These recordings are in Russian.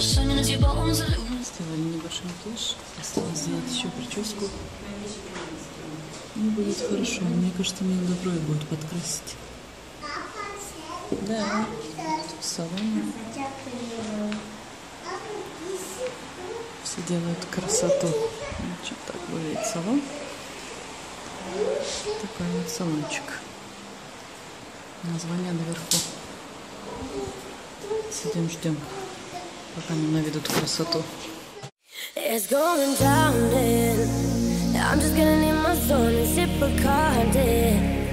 Сделали небольшой макияж. Осталось сделать еще прическу. Ну, будет хорошо. Мне кажется, мне надо брови будет подкрасить. Да, в салоне все делают красоту. Значит, так выглядит салон. Такой вот салончик. Название наверху. Сидим, ждем, пока нам наведут красоту. It's going down and I'm just gonna need my zone and sip a Bacardi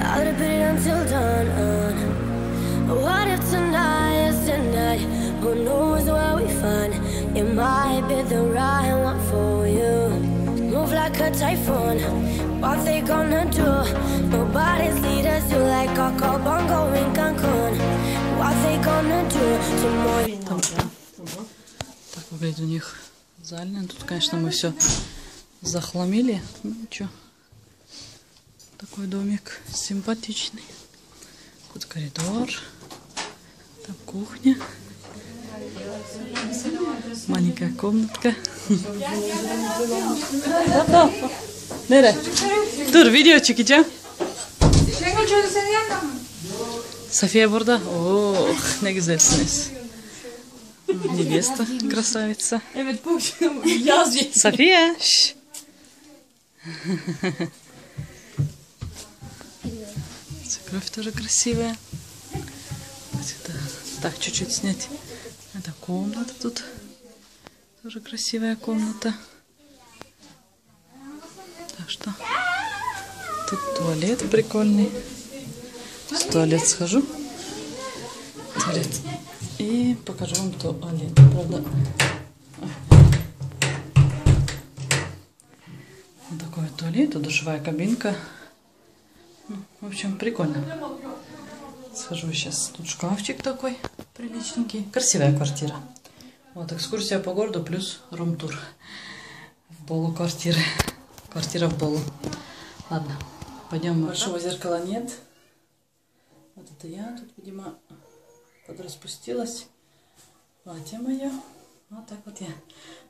I'll put it until dawn on What if tonight is tonight Who knows where we find It might be the right one for you Move like a typhoon What they gonna do Nobody's leaders you like Coco Bongo in Cancun What they gonna do Tomorrow Там, так Выглядит у них зальня. Тут, конечно, мы все захламили. Ну ничего. Такой домик симпатичный. Тут коридор. Там кухня. Маленькая комнатка. Nere? Dur video çekeceğim. София burada. Oh ne güzelsiniz. Невеста красавица. София! щ. Свекровь тоже красивая. Это. Так, чуть-чуть снять. Это комната тут. Тоже красивая комната. Так что тут туалет прикольный. В туалет схожу. Туалет. Покажу вам туалет. Правда, Вот такой вот туалет, душевая кабинка. Ну, в общем, прикольно. Схожу сейчас. Тут шкафчик такой приличненький. Красивая квартира. Вот экскурсия по городу плюс рум-тур. В Болу квартиры. Квартира в Болу. Ладно, пойдем. Большого зеркала нет. Вот это я. Тут, видимо, подраспустилась. Платье мое. Вот так вот я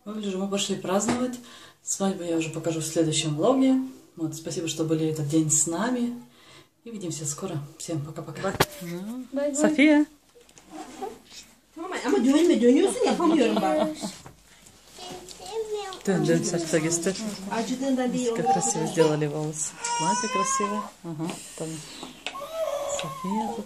выгляжу. Мы пошли праздновать. Свадьбу я уже покажу в следующем влоге. Вот, спасибо, что были этот день с нами. И увидимся скоро. Всем пока-пока. София. Дэн, Сафия, göster. Как красиво сделали волосы. Платье красивое. Ага, там София тут.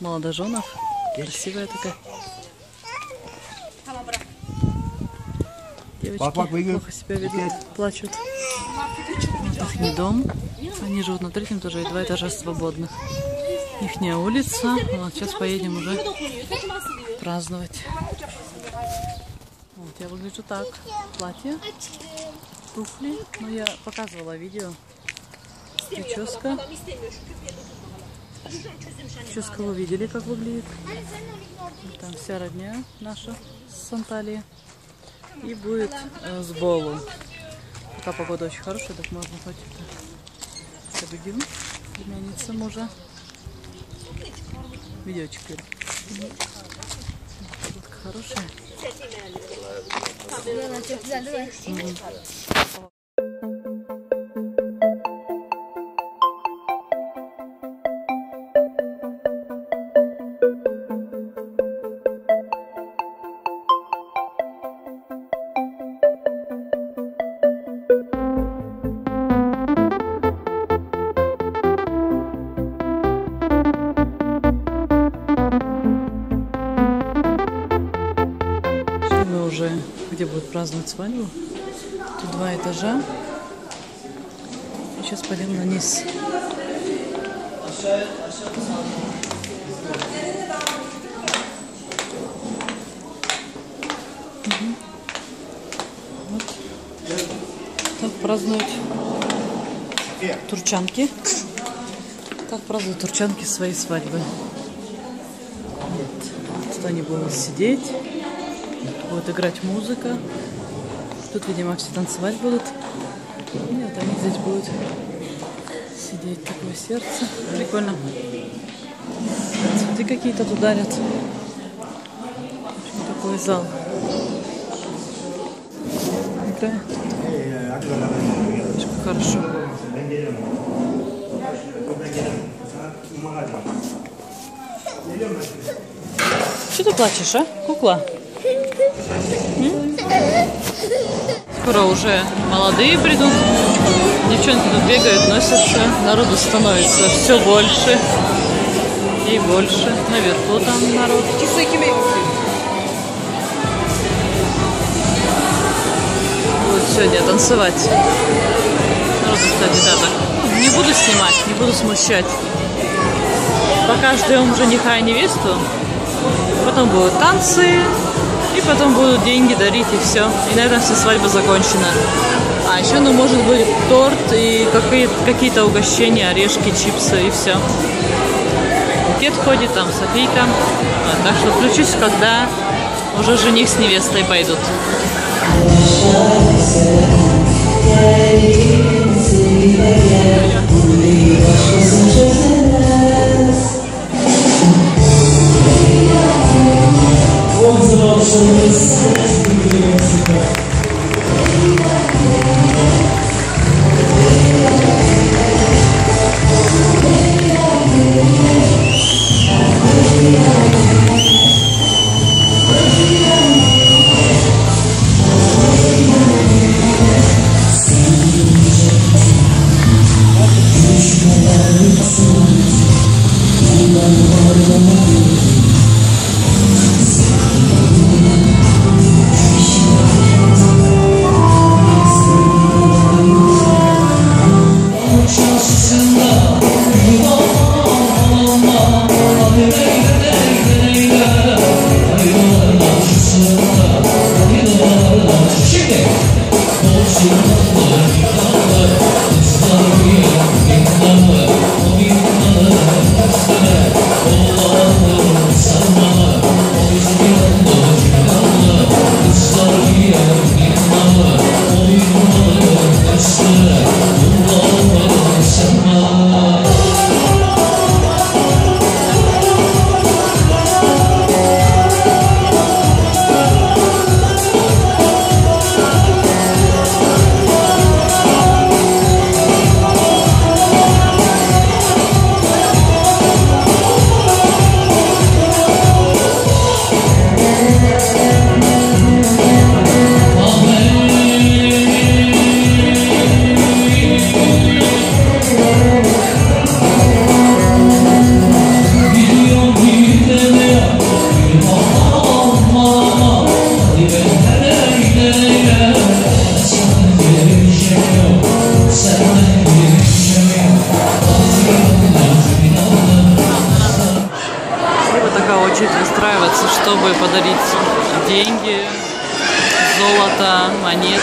Молодоженов. Красивая такая. Девочки плохо себя ведут, плачут. Вот их не дом. Они живут на третьем этаже и два этажа свободных. Ихняя улица. Вот сейчас поедем уже праздновать. Вот я выгляжу так. Платье, туфли. Ну, я показывала видео. Прическа. Прическа вы видели, как выглядит. Там вся родня наша с Анталии. И будет э, с Болу. Пока погода очень хорошая, так можно хоть это победим. Племянница мужа. Видеочек хорошая. Где будут праздновать свадьбу. Тут два этажа. Сейчас пойдем на низ. Мгм. празднуют турчанки. Так празднуют турчанки свои свадьбы. Вот. Тут они будут сидеть, будет играть музыка. Тут, видимо, все танцевать будут. И вот они здесь будут сидеть. Такое сердце. Прикольно. Цветы какие-то тут дарят. Такой зал. Очень Хорошо. Что ты плачешь, а, кукла? Скоро уже молодые придут. Девчонки тут бегают, носятся. Народу становится все больше и больше. Наверху там народ. Будут сегодня танцевать. Народу, кстати, да, так. Ну, Не буду снимать, не буду смущать. Пока ждем жениха и невесту. Потом будут танцы. И потом будут деньги дарить и все. И на этом вся свадьба закончена. А еще, ну, может быть, торт и какие- какие-то угощения, орешки, чипсы и все. Дед ходит там, Софийка. А, Так что включусь, когда уже жених с невестой пойдут. Вот чтобы подарить деньги, золото, монеты.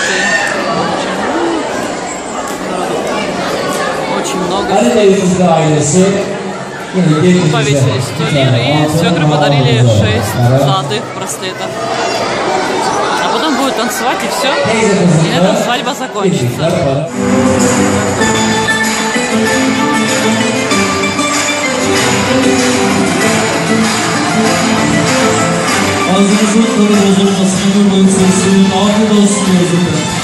Очень много. Getirdi Повесили 100 лир и свекры подарили 6 золотых браслетов. А потом будут танцевать и все. И на этом свадьба закончится. Ağzınızın tadı bozulmasın, boyu sesinin afiyet olsun diyoruz.